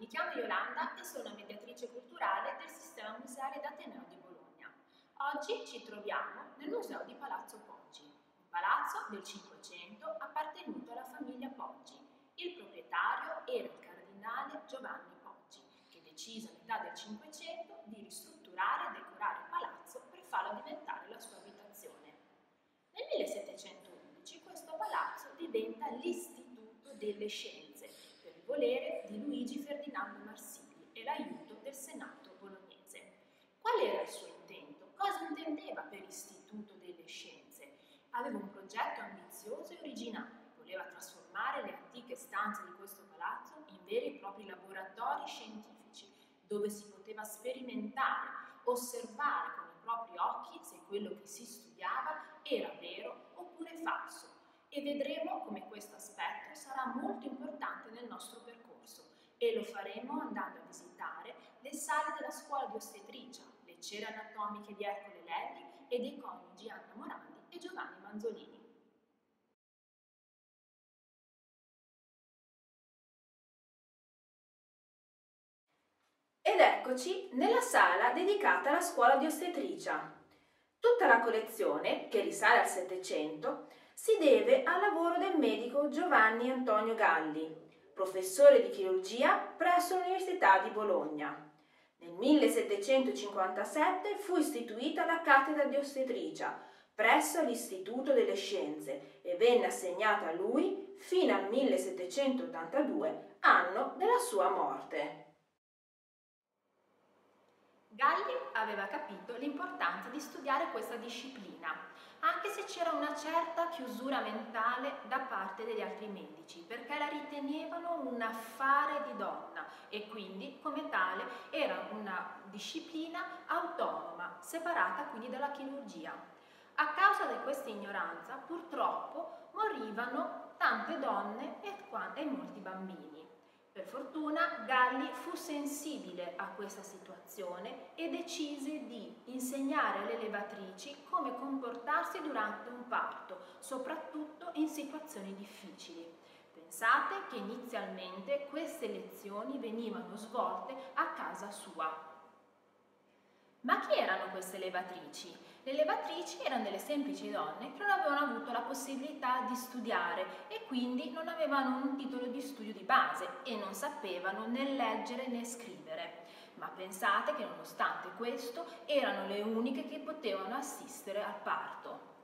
mi chiamo Yolanda e sono mediatrice culturale del sistema museale d'Ateneo di Bologna. Oggi ci troviamo nel museo di Palazzo Poggi, un palazzo del Cinquecento appartenuto alla famiglia Poggi. Il proprietario era il cardinale Giovanni Poggi, che decise all'età del Cinquecento di ristrutturare e decorare il palazzo per farlo diventare la sua abitazione. Nel 1711 questo palazzo diventa l'Istituto delle Scienze volere di Luigi Ferdinando Marsili e l'aiuto del Senato bolognese. Qual era il suo intento? Cosa intendeva per Istituto delle Scienze? Aveva un progetto ambizioso e originale, voleva trasformare le antiche stanze di questo palazzo in veri e propri laboratori scientifici, dove si poteva sperimentare, osservare con i propri occhi se quello che si studiava era vero oppure falso e vedremo come aspetto sarà molto importante nel nostro percorso e lo faremo andando a visitare le sale della scuola di ostetricia, le cere anatomiche di Ercole Lelli e dei coniugi Anna Morandi e Giovanni Manzolini. Ed eccoci nella sala dedicata alla scuola di ostetricia. Tutta la collezione, che risale al Settecento, si deve al lavoro del medico Giovanni Antonio Galli, professore di chirurgia presso l'Università di Bologna. Nel 1757 fu istituita la cattedra di ostetricia presso l'Istituto delle Scienze e venne assegnata a lui fino al 1782, anno della sua morte. Galli aveva capito l'importanza di studiare questa disciplina anche se c'era una certa chiusura mentale da parte degli altri medici, perché la ritenevano un affare di donna e quindi come tale era una disciplina autonoma, separata quindi dalla chirurgia. A causa di questa ignoranza, purtroppo, morivano tante donne e, molti bambini. Per fortuna Galli fu sensibile a questa situazione e decise di insegnare alle levatrici come comportarsi durante un parto, soprattutto in situazioni difficili. Pensate che inizialmente queste lezioni venivano svolte a casa sua. Ma chi erano queste levatrici? Le levatrici erano delle semplici donne che non avevano avuto la possibilità di studiare e quindi non avevano un titolo di studio di base e non sapevano né leggere né scrivere. Ma pensate che nonostante questo erano le uniche che potevano assistere al parto.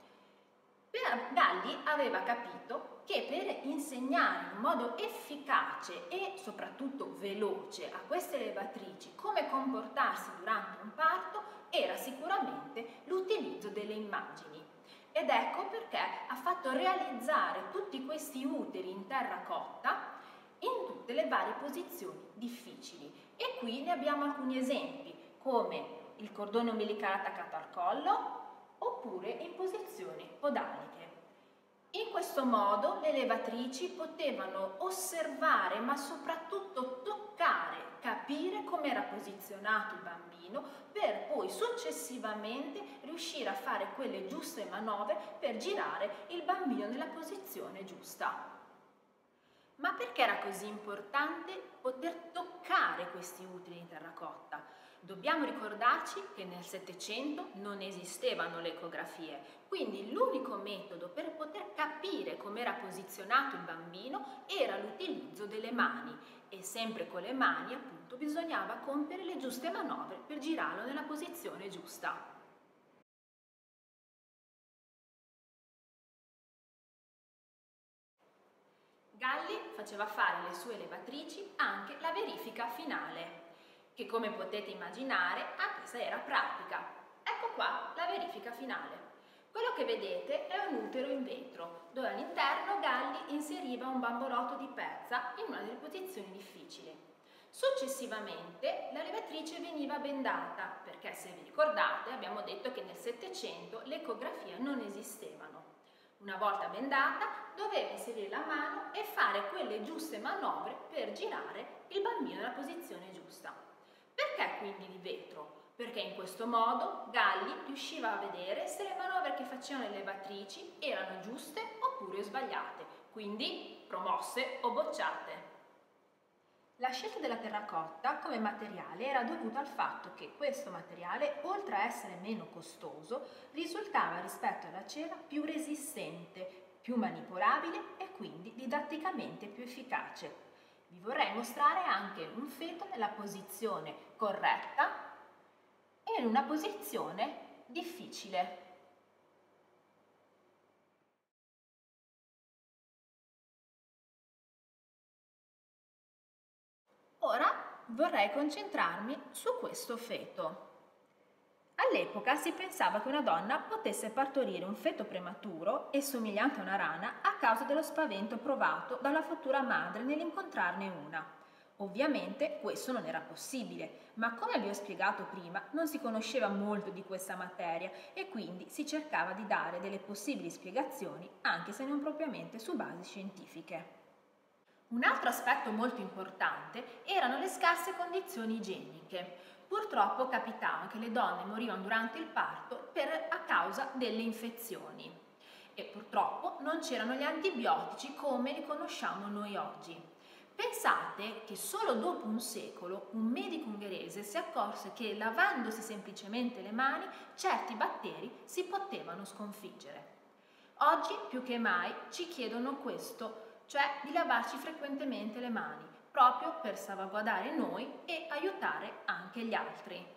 Galli aveva capito che per insegnare in modo efficace e soprattutto veloce a queste levatrici come comportarsi durante un parto era sicuramente l'utilizzo delle immagini. Ed ecco perché ha fatto realizzare tutti questi uteri in terracotta in tutte le varie posizioni difficili. E qui ne abbiamo alcuni esempi, come il cordone umbilicale attaccato al collo oppure in posizioni podaliche. In questo modo le levatrici potevano osservare ma soprattutto toccare, capire come era posizionato il bambino per poi successivamente riuscire a fare quelle giuste manovre per girare il bambino nella posizione giusta. Ma perché era così importante poter toccare questi utili in terracotta? Dobbiamo ricordarci che nel Settecento non esistevano le ecografie, quindi l'unico metodo per poter capire come era posizionato il bambino era l'utilizzo delle mani e sempre con le mani appunto bisognava compiere le giuste manovre per girarlo nella posizione giusta. Galli faceva fare alle sue levatrici anche la verifica finale, che come potete immaginare anche se era pratica. Ecco qua la verifica finale. Quello che vedete è un utero in vetro, dove all'interno Galli inseriva un bambolotto di pezza in una delle posizioni difficili. Successivamente la levatrice veniva bendata, perché se vi ricordate abbiamo detto che nel Settecento le ecografie non esistevano. Una volta bendata doveva inserire la mano e fare quelle giuste manovre per girare il bambino nella posizione giusta. Quindi di vetro? Perché in questo modo Galli riusciva a vedere se le manovre che facevano le levatrici erano giuste oppure sbagliate, quindi promosse o bocciate. La scelta della terracotta come materiale era dovuta al fatto che questo materiale, oltre a essere meno costoso, risultava rispetto alla cera più resistente, più manipolabile e quindi didatticamente più efficace. Vi vorrei mostrare anche un feto nella posizione corretta e in una posizione difficile. Ora vorrei concentrarmi su questo feto. All'epoca si pensava che una donna potesse partorire un feto prematuro e somigliante a una rana a causa dello spavento provato dalla futura madre nell'incontrarne una. Ovviamente questo non era possibile, ma come vi ho spiegato prima non si conosceva molto di questa materia e quindi si cercava di dare delle possibili spiegazioni anche se non propriamente su basi scientifiche. Un altro aspetto molto importante erano le scarse condizioni igieniche. Purtroppo capitava che le donne morivano durante il parto per, a causa delle infezioni e purtroppo non c'erano gli antibiotici come li conosciamo noi oggi. Pensate che solo dopo un secolo un medico ungherese si accorse che lavandosi semplicemente le mani certi batteri si potevano sconfiggere. Oggi più che mai ci chiedono questo cioè di lavarci frequentemente le mani, proprio per salvaguardare noi e aiutare anche gli altri.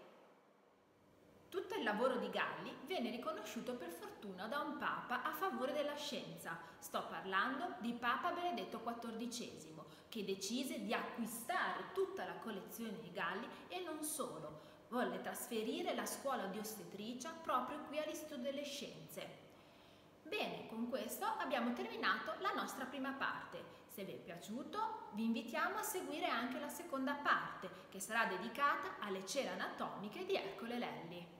Tutto il lavoro di Galli venne riconosciuto per fortuna da un papa a favore della scienza. Sto parlando di Papa Benedetto XIV, che decise di acquistare tutta la collezione di Galli e non solo, volle trasferire la scuola di ostetricia proprio qui all'Istituto delle Scienze. Bene, con questo abbiamo terminato la nostra prima parte. Se vi è piaciuto vi invitiamo a seguire anche la seconda parte che sarà dedicata alle cere anatomiche di Ercole Lelli.